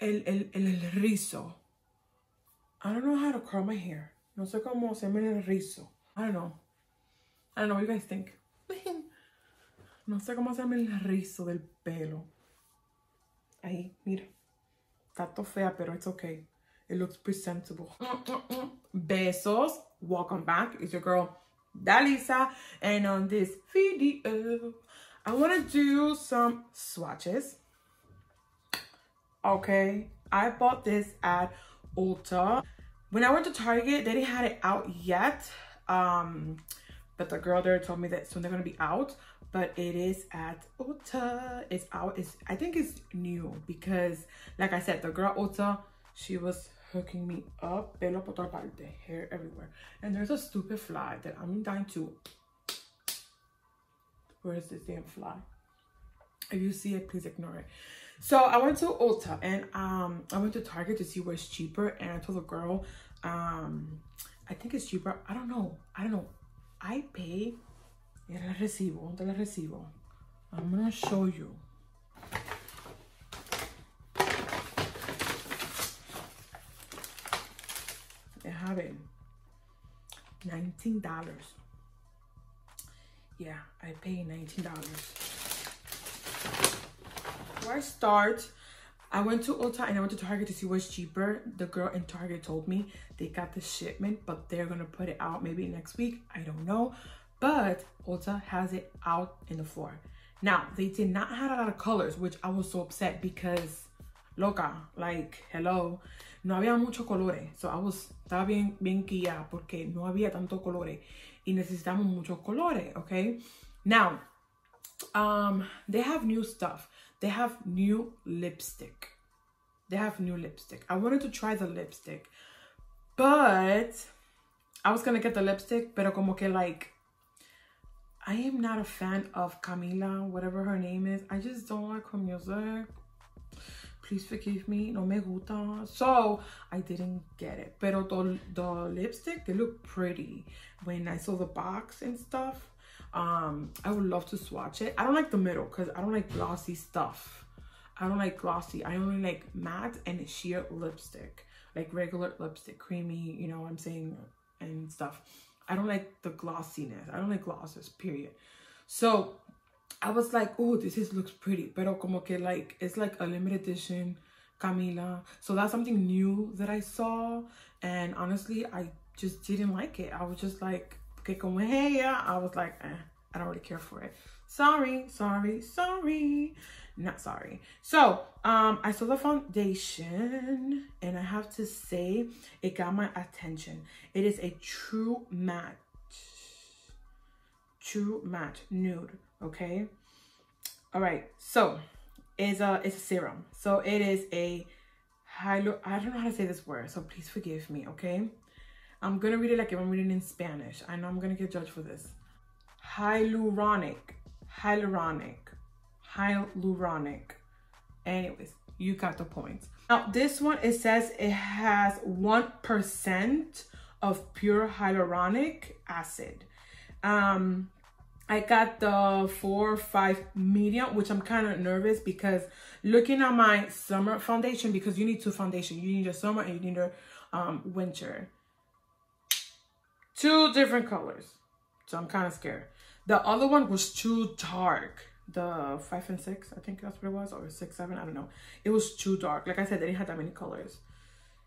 el, el, el rizo. I don't know how to curl my hair. No sé cómo hacerme el rizo. I don't know. I don't know what you guys think. no sé cómo hacerme el rizo del pelo. Ahí, mira. Está todo fea, pero it's okay. It looks presentable. Besos. Welcome back. It's your girl, Dalisa. And on this video, I want to do some swatches. Okay. I bought this at Ulta. When I went to Target, they didn't have it out yet. Um, but the girl there told me that soon they're gonna be out. But it is at Ulta. It's out. It's I think it's new because, like I said, the girl Ulta, she was hooking me up, pelo por toda parte, hair everywhere. And there's a stupid fly that I'm dying to. Where is this damn fly? If you see it, please ignore it. So I went to Ulta and um I went to Target to see where's cheaper and I told the girl um I think it's cheaper. I don't know. I don't know. I pay el recibo, ¿dónde la recibo? I'm gonna show you. They have it. $19. Yeah, I pay $19 before I start, I went to Ulta and I went to Target to see what's cheaper. The girl in Target told me they got the shipment, but they're gonna put it out maybe next week. I don't know. But Ulta has it out in the floor. Now, they did not have a lot of colors, which I was so upset because, loca, like, hello, no había mucho colores. So I was, estaba bien, bien guía porque no había tanto colores y necesitamos muchos colores, okay? Now, um, they have new stuff they have new lipstick. They have new lipstick. I wanted to try the lipstick, but I was gonna get the lipstick, pero como que like, I am not a fan of Camila, whatever her name is. I just don't like her music. Please forgive me, no me gusta. So I didn't get it. Pero the, the lipstick, they look pretty. When I saw the box and stuff, um i would love to swatch it. I don't like the middle because i don't like glossy stuff. I don't like glossy. I only like matte and sheer lipstick like regular lipstick creamy you know what i'm saying and stuff. I don't like the glossiness. I don't like glosses period. So i was like oh this is looks pretty. Pero como que like it's like a limited edition camila. So that's something new that i saw and honestly i just didn't like it. I was just like que como ella, I was like, eh, I don't really care for it. Sorry, sorry, sorry. Not sorry. So, um, I saw the foundation and I have to say it got my attention. It is a true matte. True Match Nude, okay? All right, so it's a, it's a serum. So it is a hyalo, I don't know how to say this word, so please forgive me, okay? I'm to read it like if I'm reading in Spanish. I know I'm to get judged for this. Hyaluronic. Hyaluronic. Hyaluronic. Anyways, you got the point. Now, this one, it says it has 1% of pure hyaluronic acid. Um, I got the four five medium, which I'm kind of nervous because looking at my summer foundation, because you need two foundation. You need your summer and you need your um, winter two different colors. So I'm kind of scared. The other one was too dark. The five and six, I think that's what it was, or six, seven, I don't know. It was too dark. Like I said, they didn't have that many colors.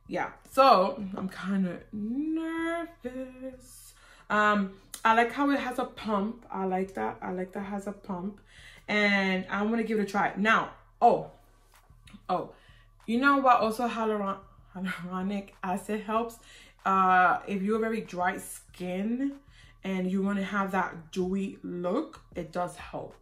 Yeah, so I'm kind of nervous. Um, I like how it has a pump. I like that. I like that has a pump. And I'm going to give it a try. Now, oh, oh, you know what also hyaluronic acid helps? Uh, if you have very dry skin and you want to have that dewy look, it does help.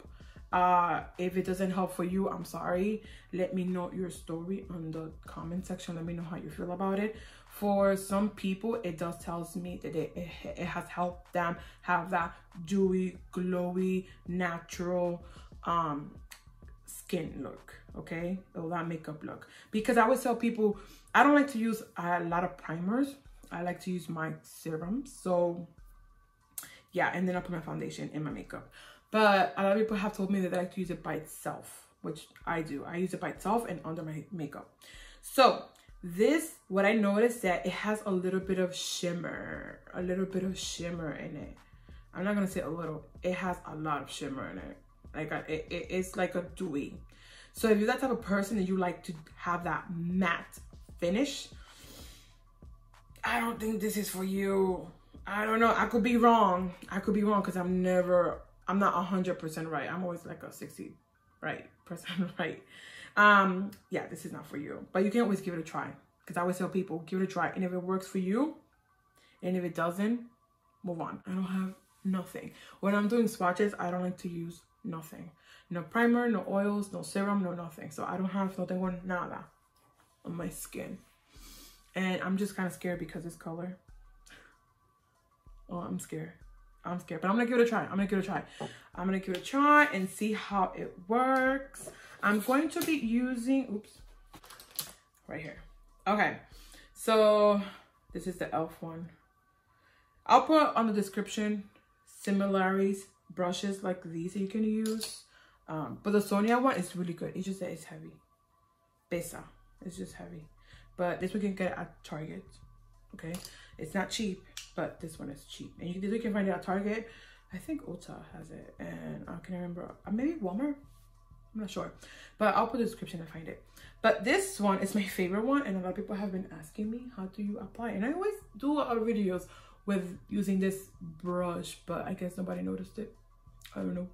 Uh, if it doesn't help for you, I'm sorry. Let me know your story on the comment section. Let me know how you feel about it. For some people, it does tells me that it, it, it has helped them have that dewy, glowy, natural um, skin look, okay? Or that makeup look. Because I always tell people, I don't like to use a lot of primers I like to use my serum. So yeah, and then I put my foundation in my makeup. But a lot of people have told me that they like to use it by itself, which I do. I use it by itself and under my makeup. So this, what I noticed that it has a little bit of shimmer, a little bit of shimmer in it. I'm not gonna say a little, it has a lot of shimmer in it. Like it, it, it's like a dewy. So if you're that type of person that you like to have that matte finish, I don't think this is for you. I don't know. I could be wrong. I could be wrong because I'm never, I'm not 100% right. I'm always like a 60 right percent right. Um, yeah, this is not for you. But you can always give it a try. Because I always tell people, give it a try. And if it works for you, and if it doesn't, move on. I don't have nothing. When I'm doing swatches, I don't like to use nothing. No primer, no oils, no serum, no nothing. So I don't have nothing tengo nada on my skin. And I'm just kind of scared because this color. Oh, I'm scared. I'm scared, but I'm gonna give it a try. I'm gonna give it a try. I'm gonna give it a try and see how it works. I'm going to be using, oops, right here. Okay, so this is the e.l.f. one. I'll put on the description similarities brushes like these that you can use. Um, but the Sonia one is really good. It's just that it's heavy. Pesa. It's just heavy. But this we can get at Target. Okay. It's not cheap, but this one is cheap. And you can, you can find it at Target. I think Ulta has it. And I can remember. Uh, maybe Walmart. I'm not sure. But I'll put the description to find it. But this one is my favorite one. And a lot of people have been asking me, how do you apply? And I always do a lot of videos with using this brush. But I guess nobody noticed it. I don't know.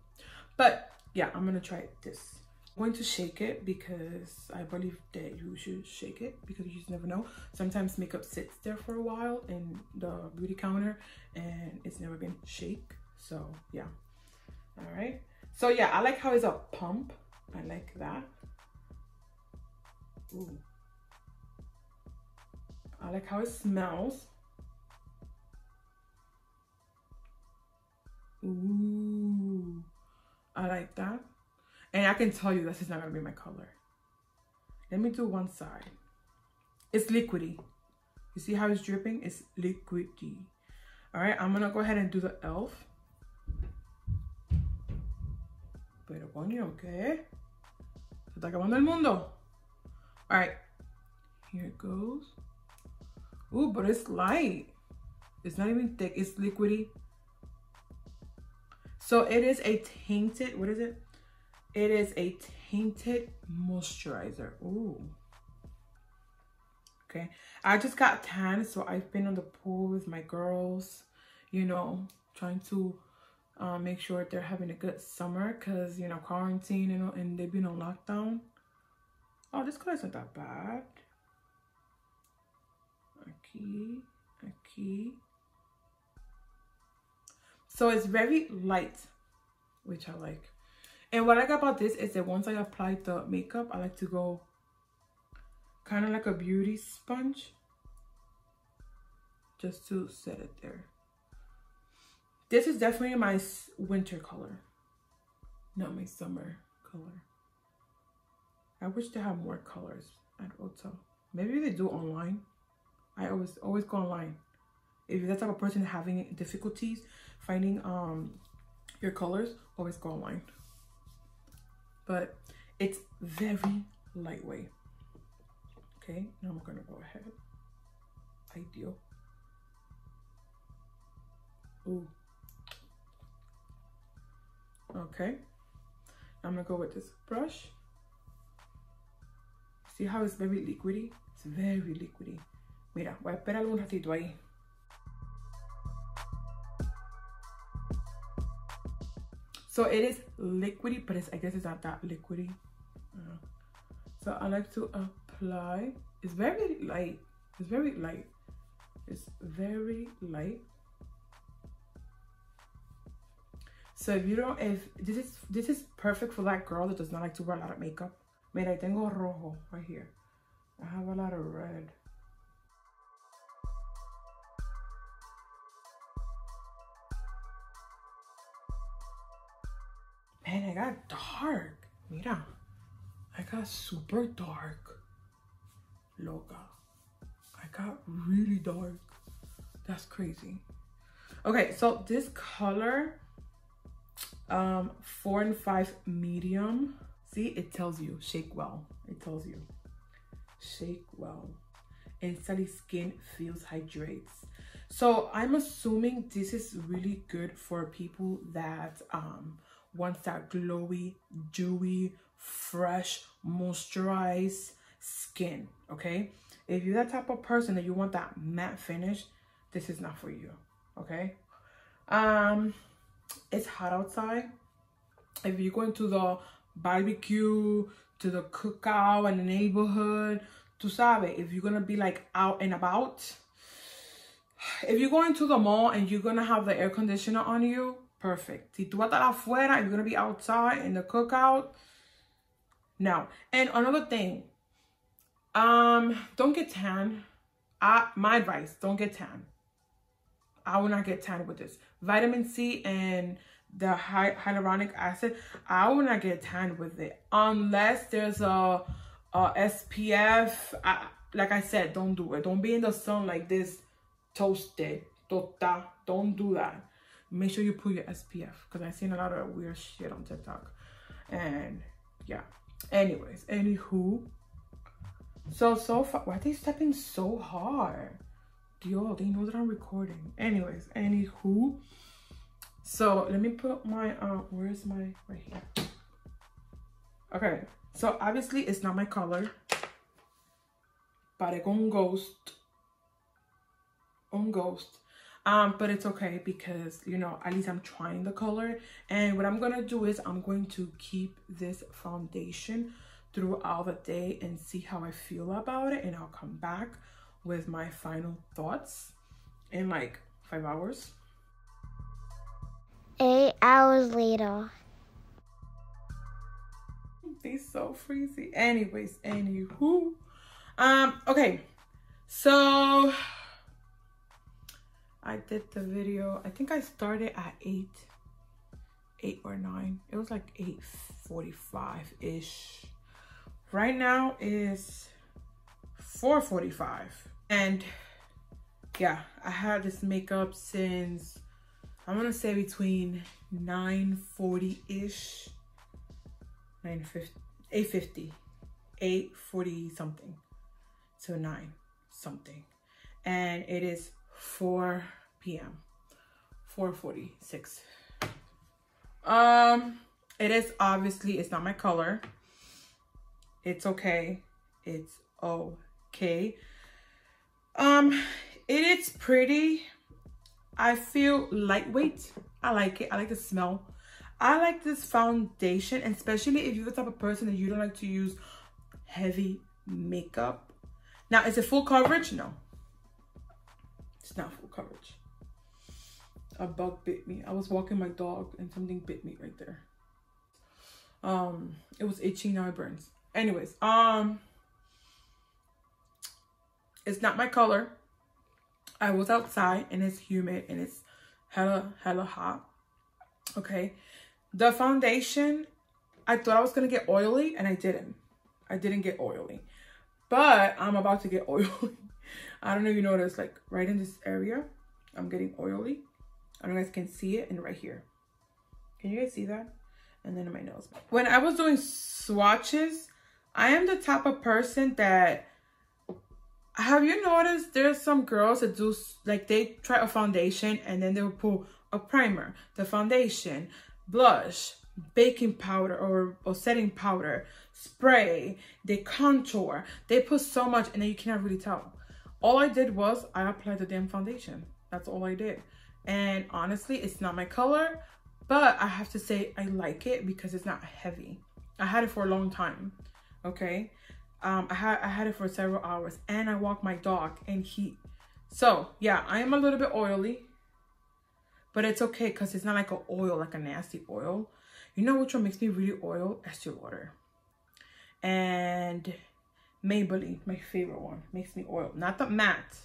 But yeah, I'm to try this. Going to shake it because I believe that you should shake it because you just never know. Sometimes makeup sits there for a while in the beauty counter and it's never been shake. So yeah. All right. So yeah, I like how it's a pump. I like that. Ooh. I like how it smells. Ooh. I like that. And I can tell you this is not to be my color. Let me do one side. It's liquidy. You see how it's dripping? It's liquidy. All right, I'm to go ahead and do the e.l.f. Pero coño, ¿qué? Se está acabando el mundo. All right, here it goes. Ooh, but it's light. It's not even thick. It's liquidy. So it is a tainted, what is it? It is a tainted moisturizer. Ooh. Okay. I just got tan, so I've been on the pool with my girls, you know, trying to uh, make sure they're having a good summer because, you know, quarantine know, and they've been on lockdown. Oh, this color isn't that bad. Okay, okay. So it's very light, which I like. And what I like about this is that once I apply the makeup, I like to go kind of like a beauty sponge just to set it there. This is definitely my winter color, not my summer color. I wish they have more colors at Ulta. Maybe they do online. I always always go online. If you're that type of person having difficulties finding um your colors, always go online but it's very lightweight. Okay, now I'm gonna go ahead. Ideal. Ooh. Okay. I'm gonna go with this brush. See how it's very liquidy? It's very liquidy. Mira, voy a esperar un ratito ahí. So it is liquidy, but it's, I guess it's not that liquidy. So I like to apply. It's very light. It's very light. It's very light. So if you don't, if this is this is perfect for that girl that does not like to wear a lot of makeup. Mira, I tengo rojo right here. I have a lot of red. Man, I got dark. Mira, I got super dark. Loca. I got really dark. That's crazy. Okay, so this color, um, four and five medium. See, it tells you, shake well. It tells you. shake well. And Instantly skin feels hydrates. So I'm assuming this is really good for people that um wants that glowy, dewy, fresh, moisturized skin, okay? If you're that type of person that you want that matte finish, this is not for you, okay? Um, It's hot outside. If you're going to the barbecue, to the cookout in the neighborhood, to sabes, if you're gonna be like out and about, if you're going to the mall and you're gonna have the air conditioner on you, perfect. Si tú vas a estar afuera, you're gonna be outside in the cookout, no. And another thing, um, don't get tan. I, my advice, don't get tan. I will not get tan with this. Vitamin C and the hy hyaluronic acid, I will not get tan with it unless there's a, a SPF. I, like I said, don't do it. Don't be in the sun like this, toasted, tota. Don't do that. Make sure you put your SPF because I've seen a lot of weird shit on TikTok. And yeah. Anyways, anywho. So, so far, why are they stepping so hard? Yo, they know that I'm recording. Anyways, anywho. So, let me put my, uh, where's my, right here. Okay, so obviously it's not my color. Parezco un ghost. Un ghost. Um, but it's okay because, you know, at least I'm trying the color. And what I'm going to do is I'm going to keep this foundation throughout the day and see how I feel about it. And I'll come back with my final thoughts in like five hours. Eight hours later. Be so freezy. Anyways, anywho. Um, okay. So I did the video. I think I started at 8. 8 or 9. It was like 8.45-ish. Right now is 4.45. And yeah, I had this makeup since, I'm to say between 9.40-ish. 9.50, 8.50. 8.40 something to 9 something. And it is 4 p.m. 4:46. Um, it is obviously it's not my color. It's okay. It's okay. Um, it is pretty. I feel lightweight. I like it. I like the smell. I like this foundation, especially if you're the type of person that you don't like to use heavy makeup. Now, is it full coverage? No. It's not full coverage. A bug bit me. I was walking my dog and something bit me right there. Um, it was itching, now it burns. Anyways, um, it's not my color. I was outside and it's humid and it's hella, hella hot. Okay. The foundation, I thought I was going to get oily and I didn't. I didn't get oily. But I'm about to get oily. I don't know if you notice, like right in this area, I'm getting oily. I don't know if you guys can see it and right here. Can you guys see that? And then in my nose. When I was doing swatches, I am the type of person that have you noticed there's some girls that do like they try a foundation and then they'll pull a primer, the foundation, blush, baking powder or, or setting powder, spray, they contour, they put so much and then you cannot really tell. All I did was I applied the damn foundation. That's all I did. And honestly, it's not my color, but I have to say I like it because it's not heavy. I had it for a long time, okay? Um, I, had, I had it for several hours and I walk my dog in heat. So yeah, I am a little bit oily, but it's okay because it's not like an oil, like a nasty oil. You know which one makes me really oil? Estee Lauder. And Maybelline, my favorite one, makes me oil. Not the matte,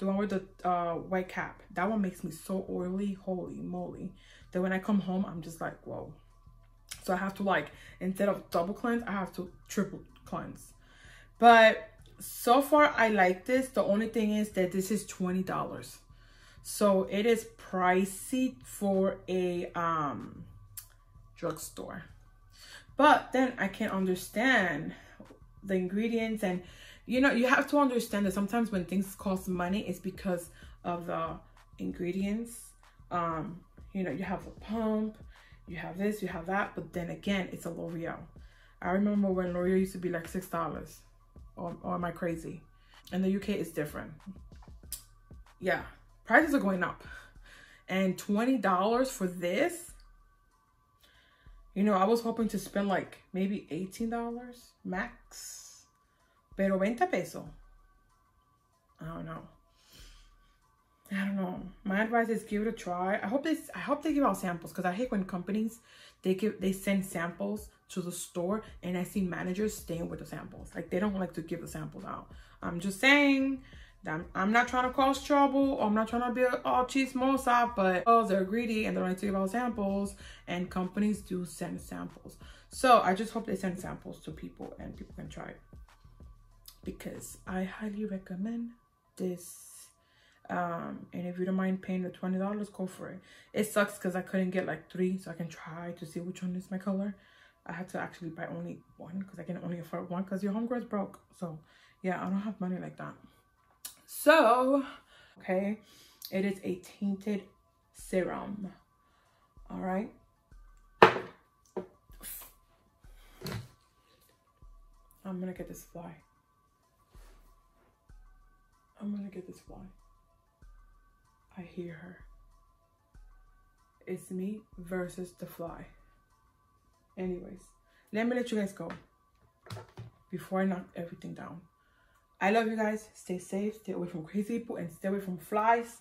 the one with the uh, white cap. That one makes me so oily, holy moly. That when I come home, I'm just like, whoa. So I have to like, instead of double cleanse, I have to triple cleanse. But so far, I like this. The only thing is that this is $20. So it is pricey for a um, drugstore. But then I can understand the ingredients and you know, you have to understand that sometimes when things cost money, it's because of the ingredients. Um, you know, you have the pump, you have this, you have that, but then again, it's a L'Oreal. I remember when L'Oreal used to be like $6. Or, or am I crazy? In the UK, it's different. Yeah, prices are going up. And $20 for this, you know, I was hoping to spend like maybe $18 max. Pero 20 peso. I don't know. I don't know. My advice is give it a try. I hope they I hope they give out samples because I hate when companies they give they send samples to the store and I see managers staying with the samples. Like they don't like to give the samples out. I'm just saying that I'm, not trying to cause trouble or I'm not trying to be all chismosa, but oh, they're greedy and they don't like to give out samples and companies do send samples. So I just hope they send samples to people and people can try it because I highly recommend this um and if you don't mind paying the 20 dollars go for it. It sucks because i couldn't get like three so i can try to see which one is my color. I had to actually buy only one because i can only afford one because your homegirl is broke. So yeah i don't have money like that. So okay it is a tinted serum. All right. I'm gonna get this fly i'm gonna get this fly I hear her. It's me versus the fly. Anyways, let me let you guys go before I knock everything down. I love you guys. Stay safe. Stay away from crazy people and stay away from flies.